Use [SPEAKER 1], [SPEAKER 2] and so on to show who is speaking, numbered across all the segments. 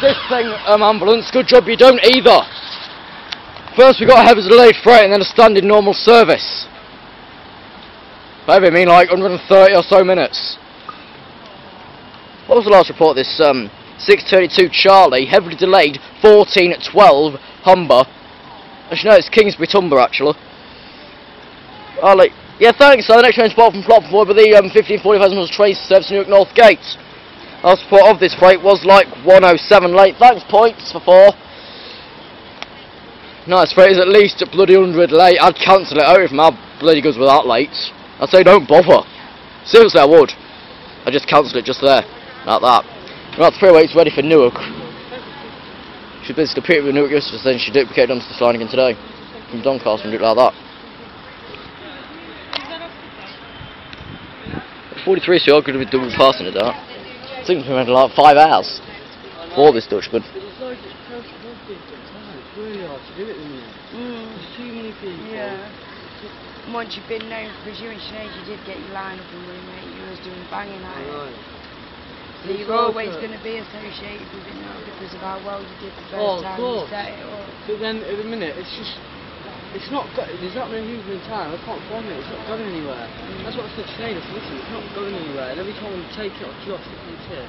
[SPEAKER 1] this thing, um, ambulance. Good job you don't either. First we've got to a heavy delayed freight and then a standard normal service. Maybe mean like 130 or so minutes. What was the last report? This um, 632 Charlie, heavily delayed, 14 at 12, Humber. Actually no, it's Kingsbury Tumber actually. Oh, like, yeah, thanks. So the next train spot from Boy, but the um, 1545 miles train service Newark North Gate. Last report of this freight was like 107 late. Thanks, points for four. Nice freight is at least a bloody 100 late. I'd cancel it out if my bloody goods were that late. I'd say don't bother. Seriously, I would. I'd just cancel it just there. Like that. Right, three weights ready for Newark. She basically competed with Newark yesterday, then she duplicated onto the slide again today. From Doncaster and it like that. 43 so I could going to be double passing it that. I think we went like five hours for this Dutchman.
[SPEAKER 2] But there's loads of pressure on people at times. It's really hard to do it, isn't it?
[SPEAKER 3] Mm.
[SPEAKER 2] There's too many people.
[SPEAKER 3] Yeah. Once you've been known for you and Sinead, you did get your line up and running, mate. You was doing banging at it.
[SPEAKER 2] Right.
[SPEAKER 3] So you're always going to be associated with it now because of how well you did the first
[SPEAKER 2] Oh, of
[SPEAKER 3] time you
[SPEAKER 2] course.
[SPEAKER 3] set it up.
[SPEAKER 2] But then at the minute, it's just, it's not, there's not many people in town, I can't find it, it's not going anywhere. Mm. That's what I said to Shane, I said, listen, it's not going anywhere, and every time I take it off that comes here,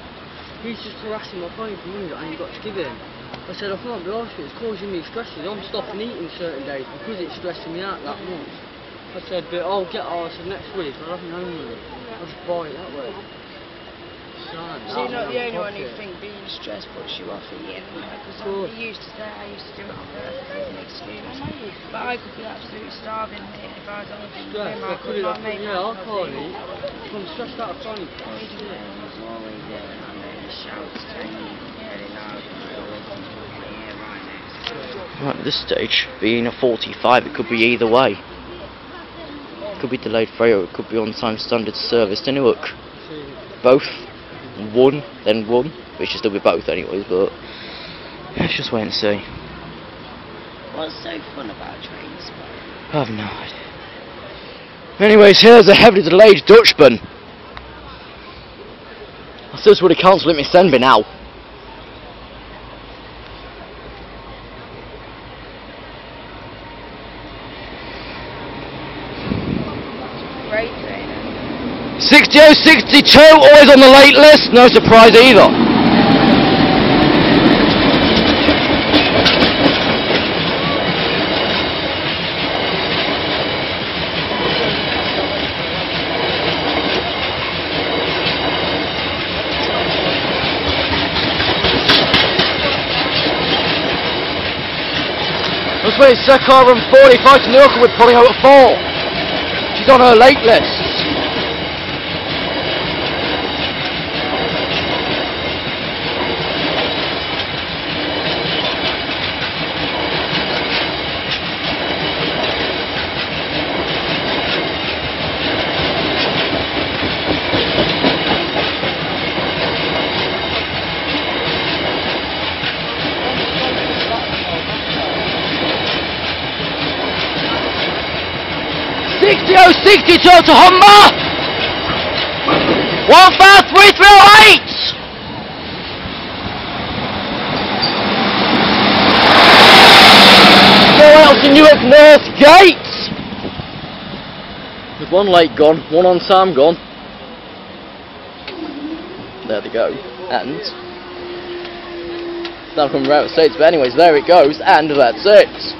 [SPEAKER 2] he's just harassing my phone for money that I ain't got to give him. I said, I can't be with it, it's causing me stresses, I'm stopping eating certain days because it's stressing me out that much. I said, but I'll get, said, next week I'll have my own money, I'll just buy it that way. Son,
[SPEAKER 3] So you're not the only one who
[SPEAKER 2] pocket.
[SPEAKER 3] think being stressed puts you off eating. Because. I used to say I used to do it on purpose as. But I could be absolutely starving mate, if I was on a thing
[SPEAKER 2] Stress. I
[SPEAKER 3] I
[SPEAKER 2] could
[SPEAKER 3] could
[SPEAKER 2] have,
[SPEAKER 3] not make
[SPEAKER 2] yeah, I
[SPEAKER 3] myself
[SPEAKER 2] can't
[SPEAKER 3] eat.
[SPEAKER 2] eat. I'm stressed out, I can't eat.
[SPEAKER 3] Always there, always there, and I know the shouts telling me really loud, and I always want to put my ear right next to it.
[SPEAKER 1] Right, at this stage, being a 45, it could be either way. It could be delayed freight or it could be on time standard service to Newark. Both. One, then one. Which should still be both anyways, but let's just wait and see.
[SPEAKER 3] What's so fun about trains?
[SPEAKER 1] I have no idea. Anyways, here's a heavily delayed Dutchman. I still would have cancelled it me send me now.
[SPEAKER 3] Great train.
[SPEAKER 1] 6062, always on the late list, no surprise either. That's where Sekar and 45 to Newark with pulling out at 4. She's on her late list. Sixty two to Humber. One five three three oh eight. Go out to Newark North Gate. With one late gone, one on time gone. There they go. And it's not out of states, but anyways, there it goes, and that's it.